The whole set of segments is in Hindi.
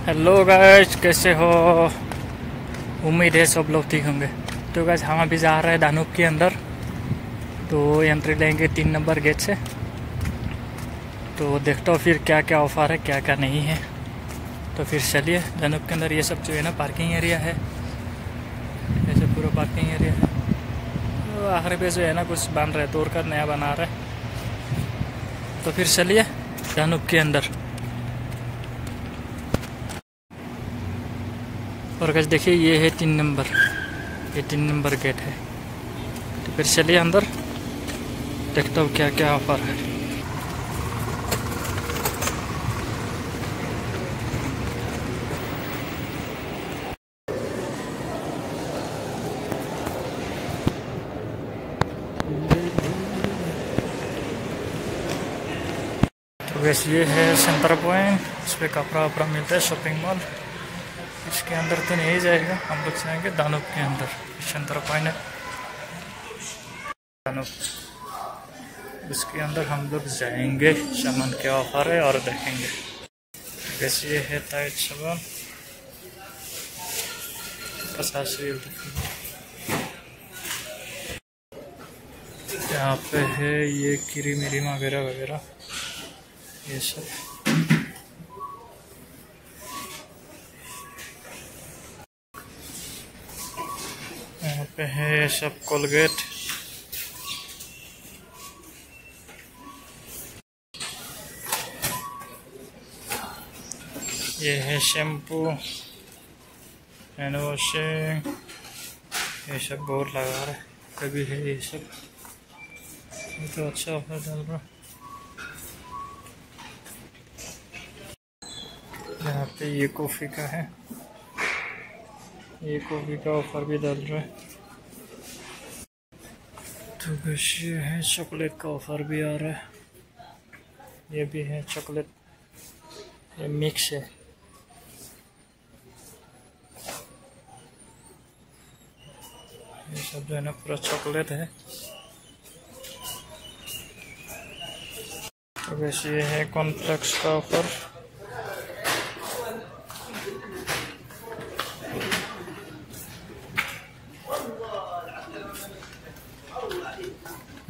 हेलो गाइस कैसे हो? उम्मीद है सब लोग ठीक होंगे। तो गाइस हम अभी जा रहे हैं दानूब के अंदर। तो एंट्री लेंगे तीन नंबर गेट से। तो देखता हूँ फिर क्या क्या ऑफ़र है क्या क्या नहीं है। तो फिर चलिए दानूब के अंदर ये सब जो है ना पार्किंग एरिया है। ऐसे पूरा पार्किंग एरिया है। तो आखिर पे जो है ना, कुछ बन रहा है तोड़ कर नया बना रहा है। तो फिर चलिए दानूब के अंदर। और गज देखिए, ये है तीन नंबर ये तीन नंबर गेट है. तो फिर चलिए अंदर. देखता हूँ क्या क्या ऑफ़र है. तो वैसे ये है सेंटर पॉइंट इस पर कपड़ा वपड़ा मिलता है शॉपिंग मॉल इसके अंदर तो नहीं जाएगा। हम लोग जाएँगे दानव के अंदर सेंटर पॉइंट दानव, इसके अंदर हम लोग जाएँगे सामान क्या ऑफ़र है और देखेंगे। वैसे ये है टाइट सामान पचास यहाँ पे है ये किरी मिरी वगैरह वगैरह। ये सब। पे है सब कोलगेट। ये है शैम्पू, हैंड वॉशिंग, ये सब बहुत लगा रहा है। कभी है ये सब। ये तो अच्छा ऑफ़र डाल रहा यहाँ पे ये कॉफ़ी का है। ये कॉफ़ी का ऑफ़र भी डाल रहा है। तो बस ये है, चॉकलेट का ऑफ़र भी आ रहा है। ये भी है चॉकलेट। ये मिक्स है। ये सब जो है ना, पूरा चॉकलेट है। तो वैसे ये है कॉन्फ्लेक्स का ऑफ़र।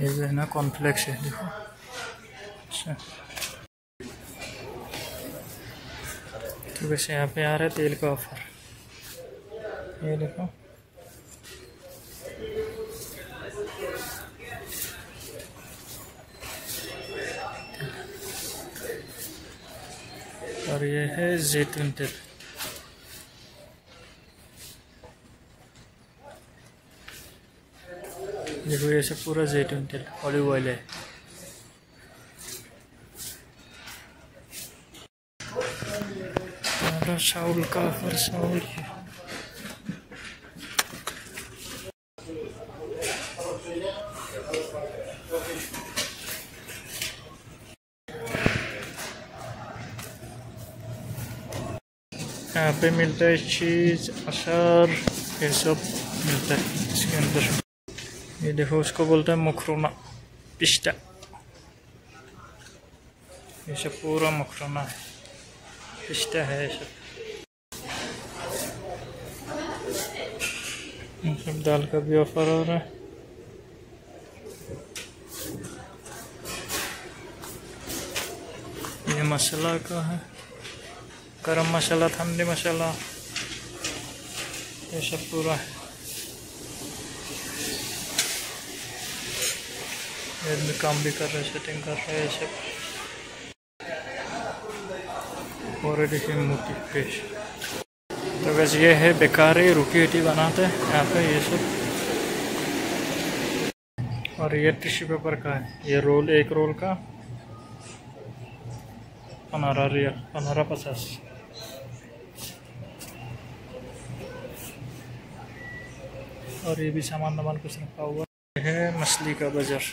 ये जो है ना कॉन्फ्लेक्स है देखो। अच्छा। तो वैसे यहाँ पे आ रहा है तेल का ऑफ़र ये देखो। और ये है जैतून तेल देखो, ये सब पूरा जैतून तेल ऑलिव ऑयल है। चावल का ऑफ़र चावल यहाँ पे मिलता है चीज़ अचार, ये सब मिलता है इसके अंदर। ये देखो, उसको बोलते हैं मखरूना पिस्ता ये सब पूरा मखरूना है। पिस्ता है ये सब। सब दाल का भी ऑफ़र हो रहा है। ये मसाला का है। गरम मसाला, ठंडी मसाला। ये सब पूरा है। आदमी काम भी कर रहे हैं सेटिंग कर रहे हैं सब और देखिए मूर्ति पेश। तो बस ये है बेकारी रोटी वोटी बनाते हैं, यहाँ पे ये सब। और ये टिश्यू पेपर का है, ये रोल एक रोल का। पंद्रह रियल पंद्रह पचास। और ये भी सामान वामान कुछ रखा हुआ है मछली का बाज़ार।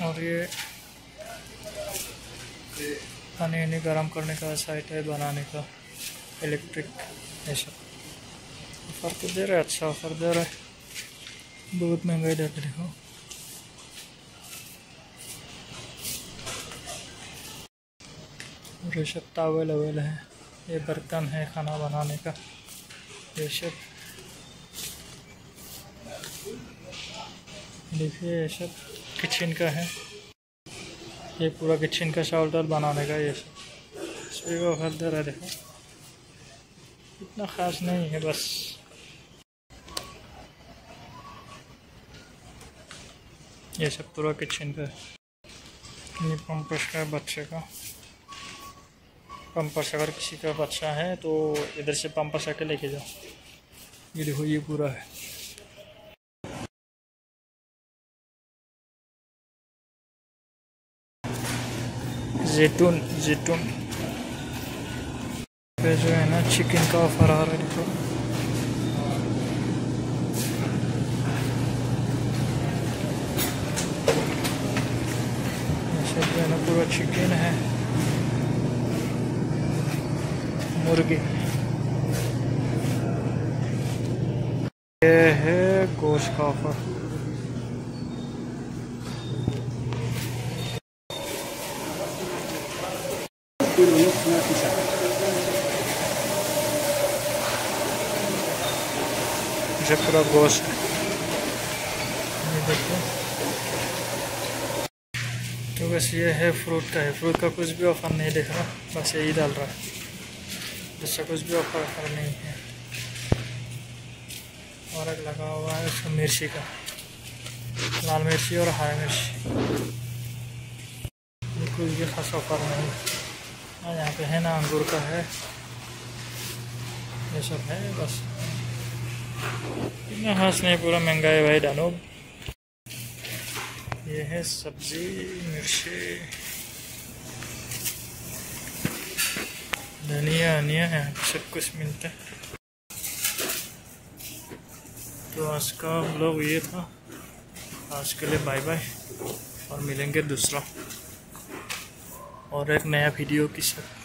और ये पानी वानी गर्म करने का साइट है, बनाने का इलेक्ट्रिक सब ऑफ़र तो दे रहा है अच्छा ऑफ़र दे रहा है। बहुत महँगा इधर देखो और ये सब तावल अवेल है। ये बर्तन है खाना बनाने का। देखिए, ये सब किचन का है। ये पूरा किचन का शाउल्टर बनाने का ये सब। इसमें वो फर्दर है, देखो। इतना ख़ास नहीं है बस। ये सब पूरा किचन का ये पंपस का बच्चे का। पंपस अगर किसी का बच्चा है तो इधर से पंपस आके लेके जाओ। ये देखो ये पूरा है। जैतून जैतून पे जो है ना चिकन का ऑफ़र आ रहा है देखो। जो है ना पूरा चिकन है। मुर्गी। ये है गोश्त का ऑफ़र पूरा गोश्त। तो बस ये है फ्रूट का है। फ्रूट का कुछ भी ऑफ़र नहीं दिख रहा, बस यही डाल रहा है। जिससे कुछ भी ऑफ़र ऑफ़र नहीं है। और एक लगा हुआ है उसका मिर्ची का। लाल मिर्ची और हरा मिर्ची। कुछ भी खास ऑफ़र नहीं है। यहाँ पे है ना, अंगूर का है। ये सब है, बस। इतना खास नहीं, पूरा महँगा है भाई डानो ये है सब्ज़ी, मिर्ची। धनिया अनिया है, सब कुछ मिलता है। तो आज का ब्लॉग ये था। आज के लिए बाय बाय और मिलेंगे दूसरा और एक नया वीडियो के साथ।